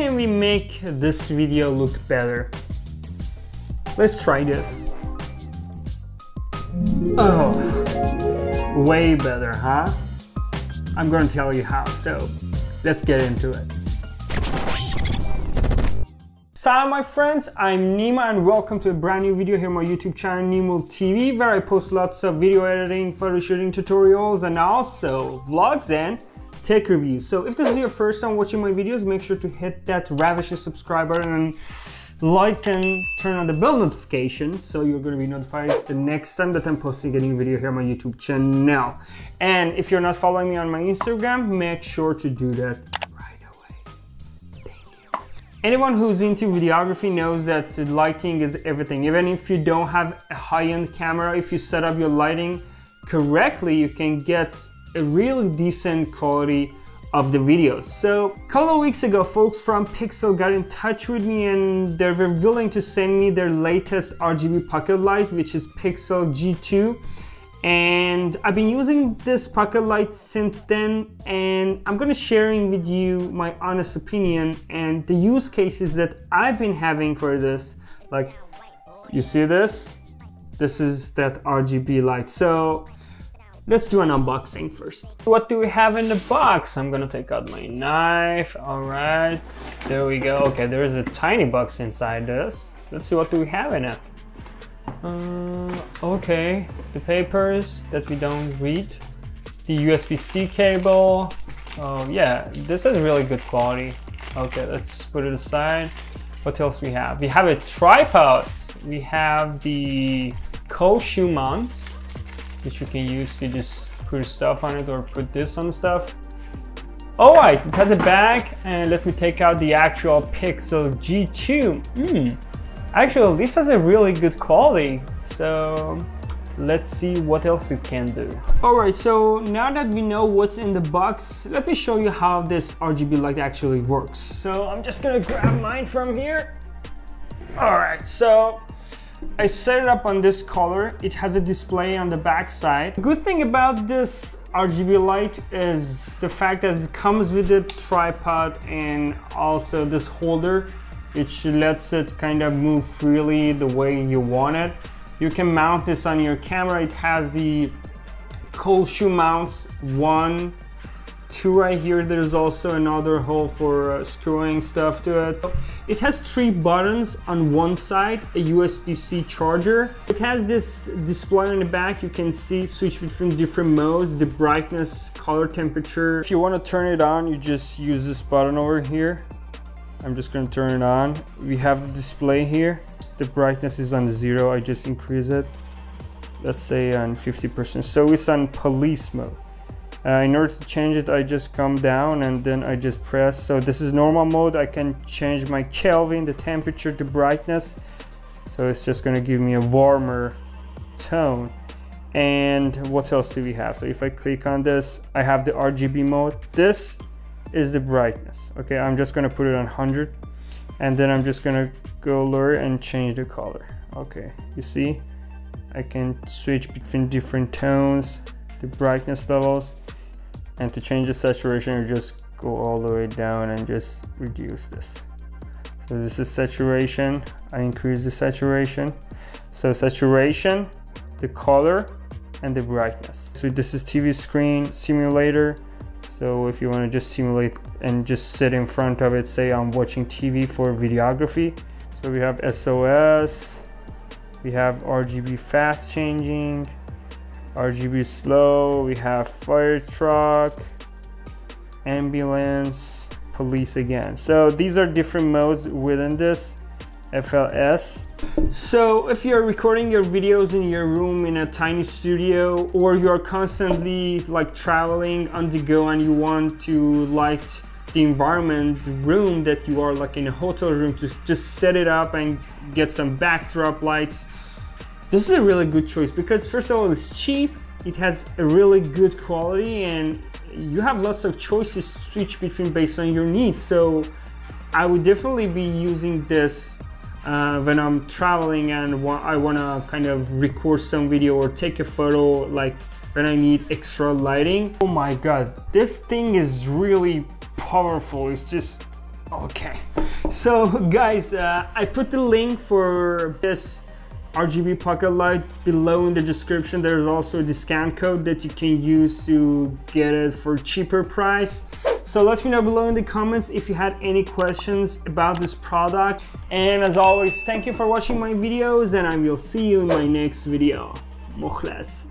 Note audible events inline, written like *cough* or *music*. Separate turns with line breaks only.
can we make this video look better? Let's try this. Oh, way better, huh? I'm gonna tell you how, so let's get into it. Salam my friends, I'm Nima and welcome to a brand new video here on my YouTube channel Nimoul TV where I post lots of video editing, photo shooting tutorials and also vlogs and tech reviews. So if this is your first time watching my videos, make sure to hit that ravishy subscribe button and like and turn on the bell notification so you're going to be notified the next time that I'm posting a new video here on my YouTube channel. And if you're not following me on my Instagram, make sure to do that right away. Thank you. Anyone who's into videography knows that lighting is everything. Even if you don't have a high-end camera, if you set up your lighting correctly, you can get a really decent quality of the videos. So a couple of weeks ago, folks from Pixel got in touch with me and they were willing to send me their latest RGB pocket light, which is Pixel G2. And I've been using this pocket light since then and I'm gonna sharing with you my honest opinion and the use cases that I've been having for this. Like, you see this? This is that RGB light. So Let's do an unboxing first. What do we have in the box? I'm gonna take out my knife. All right, there we go. Okay, there is a tiny box inside this. Let's see what do we have in it. Uh, okay, the papers that we don't read. The USB-C cable. Oh yeah, this is really good quality. Okay, let's put it aside. What else we have? We have a tripod. We have the shoe mount which you can use to just put stuff on it or put this on stuff. All right, it has a bag and let me take out the actual Pixel G2. Hmm, actually this has a really good quality. So let's see what else it can do. All right, so now that we know what's in the box, let me show you how this RGB light actually works. So I'm just gonna grab mine from here. All right, so I set it up on this color. It has a display on the back side. Good thing about this RGB light is the fact that it comes with a tripod and also this holder which lets it kind of move freely the way you want it. You can mount this on your camera. It has the cold shoe mounts, one, two right here. There's also another hole for uh, screwing stuff to it. It has three buttons on one side, a USB-C charger. It has this display on the back. You can see switch between different modes, the brightness, color temperature. If you want to turn it on, you just use this button over here. I'm just going to turn it on. We have the display here. The brightness is on zero. I just increase it. Let's say on 50%. So it's on police mode. Uh, in order to change it, I just come down and then I just press. So this is normal mode. I can change my Kelvin, the temperature, the brightness. So it's just gonna give me a warmer tone. And what else do we have? So if I click on this, I have the RGB mode. This is the brightness. Okay, I'm just gonna put it on 100 and then I'm just gonna go lower and change the color. Okay, you see, I can switch between different tones, the brightness levels and to change the saturation you just go all the way down and just reduce this. So this is saturation. I increase the saturation. So saturation the color and the brightness. So this is TV screen simulator. So if you want to just simulate and just sit in front of it say I'm watching TV for videography. So we have SOS we have RGB fast changing RGB slow, we have fire truck, ambulance, police again. So these are different modes within this FLS. So if you're recording your videos in your room in a tiny studio or you're constantly like traveling on the go and you want to light the environment, the room that you are like in a hotel room to just set it up and get some backdrop lights this is a really good choice because first of all, it's cheap, it has a really good quality and you have lots of choices to switch between based on your needs. So I would definitely be using this uh, when I'm traveling and wa I want to kind of record some video or take a photo like when I need extra lighting. Oh my god, this thing is really powerful. It's just Okay, so *laughs* guys, uh, I put the link for this RGB pocket light below in the description. There's also a discount code that you can use to get it for cheaper price. So let me know below in the comments if you had any questions about this product. And as always, thank you for watching my videos and I will see you in my next video. Mukhlas.